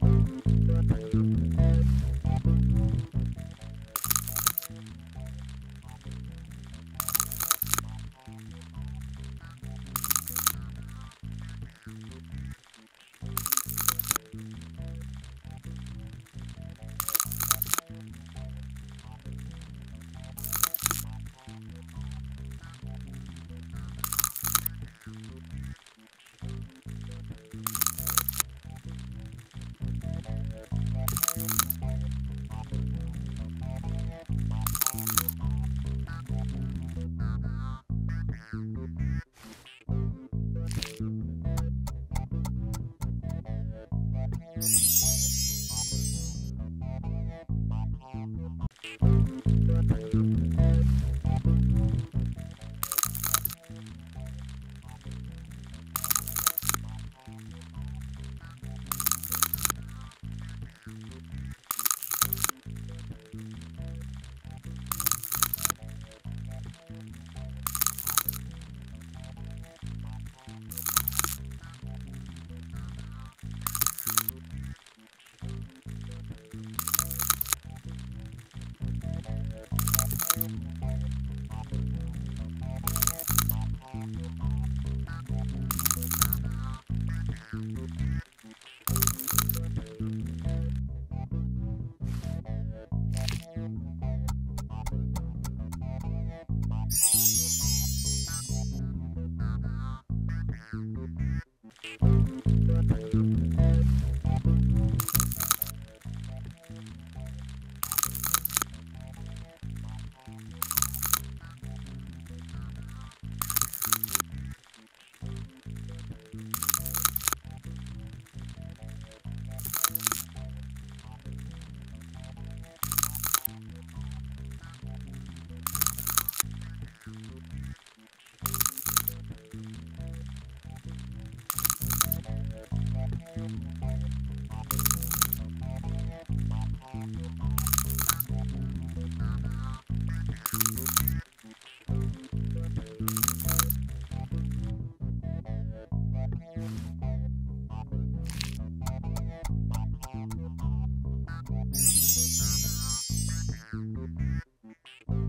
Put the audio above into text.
you Thank you.